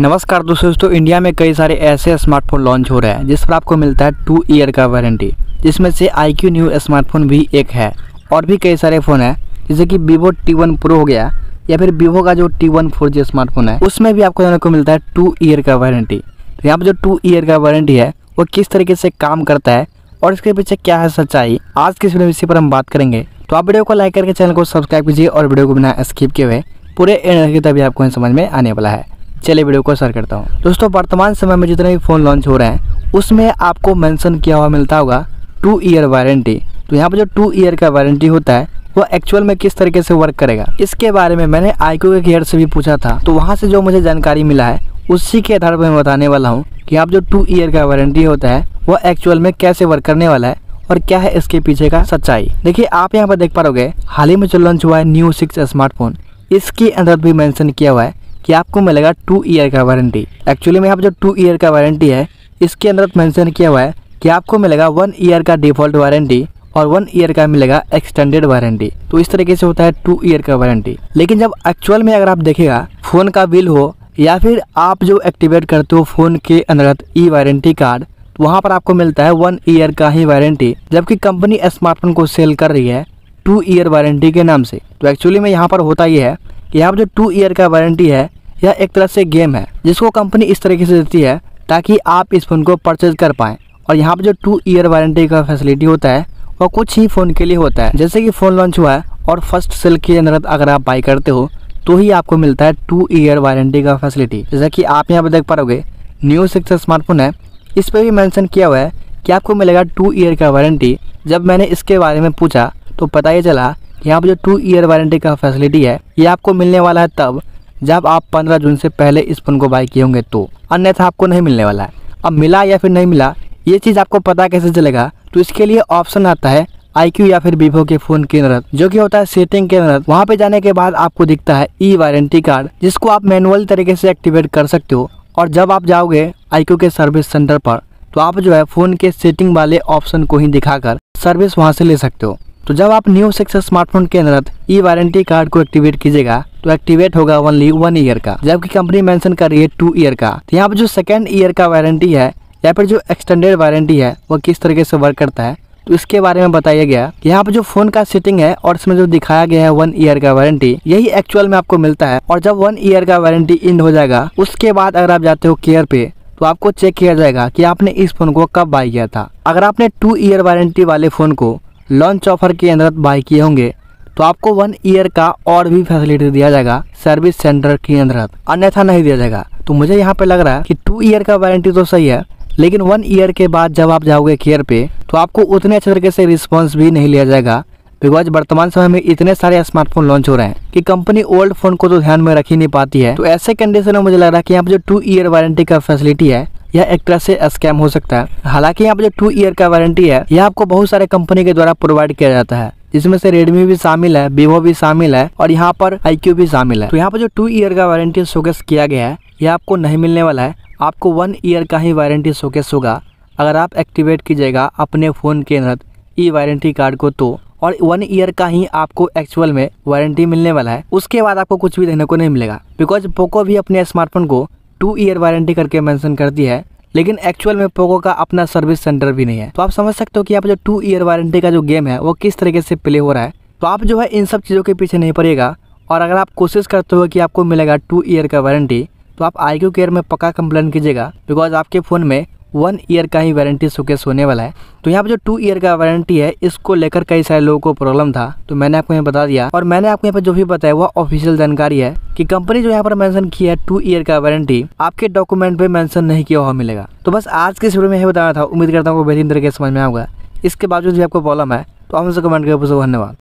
नमस्कार दोस्तों दोस्तों, इंडिया में कई सारे ऐसे स्मार्टफ़ोन लॉन्च हो रहे हैं, जिस पर आपको मिलता है टू ईयर का वारंटी जिसमें से आई क्यू न्यू स्मार्टफ़ोन भी एक है, और भी कई सारे फ़ोन हैं, जैसे कि वीवो टी वन प्रो हो गया, या फिर वीवो का जो T one four G smartphone है, उसमें भी आपको जानने को मिलता है टू ईयर का वारंटी तो यहाँ पर जो टू ईयर का वारंटी है, वो किस तरीके से काम करता है, और इसके पीछे क्या है सच्चाई, आज के वीडियो इसी पर हम बात करेंगे। तो आप वीडियो को लाइक करके चैनल को सब्सक्राइब कीजिए, और वीडियो को बिना स्किप किए हुए पूरे एंड तभी आपको समझ में आने वाला है। चलिए वीडियो को शेयर करता हूँ। दोस्तों, वर्तमान समय में जितने भी फ़ोन लॉन्च हो रहे हैं, उसमें आपको मेंशन किया हुआ मिलता होगा टू ईयर वारंटी तो यहाँ पर जो टू ईयर का वारंटी होता है, वो एक्चुअल में किस तरीके से वर्क करेगा? इसके बारे में मैंने आईक्यू के केयर से भी पूछा था। तो वहाँ से जो मुझे जानकारी मिला है, उसी के आधार पर मैं बताने वाला हूँ कि आप जो टू ईयर का वारंटी होता है, वो एक्चुअल में कैसे वर्क करने वाला है और क्या है इसके पीछे का सच्चाई। देखिए, आप यहाँ पर देख पा रहे हाल ही में जो लॉन्च हुआ है न्यू सिक्स स्मार्टफ़ोन इसके अंदर भी मेंशन किया हुआ है कि आपको मिलेगा टू ईयर का वारंटी एक्चुअली में पर जो टू ईयर का वारंटी है, इसके अंदर मेंशन किया हुआ है कि आपको मिलेगा वन ईयर का डिफ़ॉल्ट वारंटी और वन ईयर का मिलेगा एक्सटेंडेड वारंटी तो इस तरीके से होता है टू ईयर का वारंटी लेकिन जब एक्चुअल में अगर आप देखेगा फ़ोन का बिल हो या फिर आप जो एक्टिवेट करते हो फ़ोन के अंतर्गत ई वारंटी कार्ड तो वहाँ पर आपको मिलता है वन ईयर का ही वारंटी जबकि कंपनी स्मार्टफ़ोन को सेल कर रही है टू ईयर वारंटी के नाम से। तो एक्चुअली में यहाँ पर होता है कि यहाँ पर जो टू ईयर का वारंटी है, यह एक तरह से गेम है, जिसको कंपनी इस तरीके से देती है ताकि आप इस फ़ोन को परचेज कर पाएँ। और यहाँ पर जो टू ईयर वारंटी का फैसिलिटी होता है वह कुछ ही फ़ोन के लिए होता है। जैसे कि फ़ोन लॉन्च हुआ है और फ़र्स्ट सेल के अंदर अगर आप बाई करते हो तो ही आपको मिलता है टू ईयर वारंटी का फैसिलिटी जैसा कि आप यहाँ पर देख पाओगे न्यू सिक्स स्मार्टफ़ोन है। इस पर भी मैंशन किया हुआ है कि आपको मिलेगा टू ईयर का वारंटी जब मैंने इसके बारे में पूछा तो पता ही चला यहाँ पर जो टू ईयर वारंटी का फैसिलिटी है, ये आपको मिलने वाला है तब, जब आप 15 जून से पहले इस फ़ोन को बाई किए होंगे तो। अन्यथा आपको नहीं मिलने वाला है। अब मिला या फिर नहीं मिला, ये चीज़ आपको पता कैसे चलेगा तो इसके लिए ऑप्शन आता है आईक्यू या फिर वीवो के फ़ोन के अंदर। जो कि होता है सेटिंग के अंदर। वहाँ पे जाने के बाद आपको दिखता है ई वारंटी कार्ड जिसको आप मैनुअल तरीके से एक्टिवेट कर सकते हो। और जब आप जाओगे आईक्यू के सर्विस सेंटर पर तो आप जो है फ़ोन के सेटिंग वाले ऑप्शन को ही दिखाकर सर्विस वहाँ से ले सकते हो। तो जब आप न्यू सिक्स स्मार्टफ़ोन के अंदर ई वारंटी कार्ड को एक्टिवेट कीजिएगा तो एक्टिवेट होगा ओनली वन ईयर का, जबकि कंपनी मेंशन कर रही है टू ईयर का। तो यहाँ पर जो सेकेंड ईयर का वारंटी है या फिर जो एक्सटेंडेड वारंटी है, वो किस तरीके से वर्क करता है तो इसके बारे में बताया गया। कि यहाँ पर जो फ़ोन का सेटिंग है और इसमें जो दिखाया गया है वन ईयर का वारंटी, यही एक्चुअल में आपको मिलता है। और जब वन ईयर का वारंटी इंड हो जाएगा, उसके बाद अगर आप जाते हो केयर पे तो आपको चेक किया जाएगा कि आपने इस फ़ोन को कब बाय किया था। अगर आपने टू ईयर वारंटी वाले फ़ोन को लॉन्च ऑफ़र के अंदर बाई किए होंगे। तो आपको वन ईयर का और भी फैसिलिटी दिया जाएगा सर्विस सेंटर के अंदर। अन्यथा नहीं दिया जाएगा। तो मुझे यहाँ पे लग रहा है कि टू ईयर का वारंटी तो सही है, लेकिन वन ईयर के बाद जब आप जाओगे केयर पे तो आपको उतने अच्छे तरीके से रिस्पॉन्स भी नहीं लिया जाएगा। बिकॉज़ वर्तमान समय में इतने सारे स्मार्टफ़ोन लॉन्च हो रहे हैं कि कंपनी ओल्ड फ़ोन को तो ध्यान में रख ही नहीं पाती है। तो ऐसे कंडीशन में मुझे लग रहा है कि यहाँ पे जो टू ईयर वारंटी का फैसिलिटी है यह एक तरह से स्कैम हो सकता है। हालाँकि यहाँ पे जो टू ईयर का वारंटी है, यह आपको बहुत सारे कंपनी के द्वारा प्रोवाइड किया जाता है। जिसमें से रेडमी भी शामिल है वीवो भी शामिल है और यहाँ पर आईक्यू भी शामिल है। तो यहाँ पर जो टू ईयर का वारंटी शोकेस किया गया है, यह आपको नहीं मिलने वाला है। आपको वन ईयर का ही वारंटी शोकेस होगा। अगर आप एक्टिवेट कीजिएगा अपने फ़ोन के अंदर ई वारंटी कार्ड को तो और वन ईयर का ही आपको एक्चुअल में वारंटी मिलने वाला है। उसके बाद आपको कुछ भी देखने को नहीं मिलेगा। बिकॉज़ पोको भी अपने स्मार्टफ़ोन को टू ईयर वारंटी करके मेंशन कर दी है, लेकिन एक्चुअल में पोको का अपना सर्विस सेंटर भी नहीं है। तो आप समझ सकते हो कि आप जो टू ईयर वारंटी का जो गेम है, वो किस तरीके से प्ले हो रहा है। तो आप जो है इन सब चीज़ों के पीछे नहीं पड़ेगा और अगर आप कोशिश करते हो कि आपको मिलेगा टू ईयर का वारंटी तो आप आई क्यू केयर में पक्का कंप्लेन कीजिएगा बिकॉज़ आपके फ़ोन में वन ईयर का ही वारंटी शोकेस होने वाला है। तो यहाँ पर जो टू ईयर का वारंटी है, इसको लेकर कई सारे लोगों को प्रॉब्लम था। तो मैंने आपको यहाँ बता दिया। और मैंने आपको यहाँ पर जो भी बताया, वो ऑफिशियल जानकारी है कि कंपनी जो यहाँ पर मेंशन की है टू ईयर का वारंटी आपके डॉक्यूमेंट पे मेंशन नहीं किया हुआ मिलेगा। तो बस आज के वीडियो में यही बताना था। उम्मीद करता हूँ बेहतरीन तरीके समझ में आऊँगा इसके बावजूद भी आपको प्रॉब्लम है तो आप मुझसे कमेंट कर धन्यवाद।